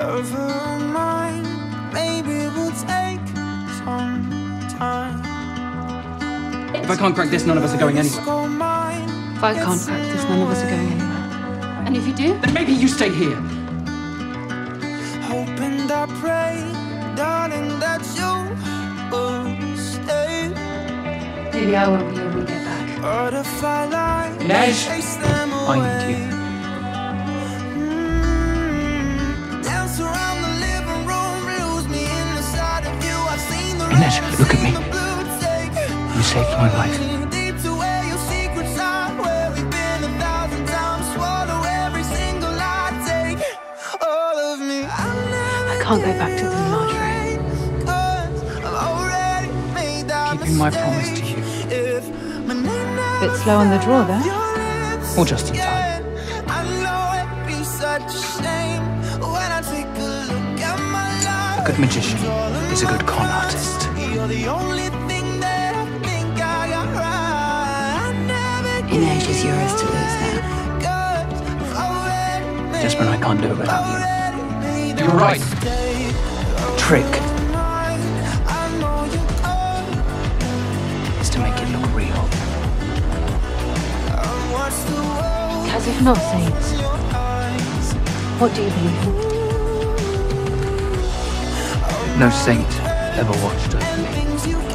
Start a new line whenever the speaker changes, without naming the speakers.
lover of. Maybe it will take some time.
If I can't crack this, none of us are going anywhere.
If I can't crack this, none of us are going anywhere. And if you do?
Then maybe you stay here.
Hope and I pray, darling, that you will stay.
Maybe I won't be able to get back.
Butterfly light,
Nash,
chase them
I
away. Swallow every single lie, take all of me.
I can't go back to the Menagerie.
Keeping my promise to you.
Bit slow on the draw there.
Or just in time.
Look at my life.
A good magician is a good con artist.
You're the only thing that I think I got right. I never
In ages, yours to lose now.
Just when I can't do it without
you.
you. You're right. Trick is to make it look real.
As if not saints. What do you believe?
No saint ever watched me.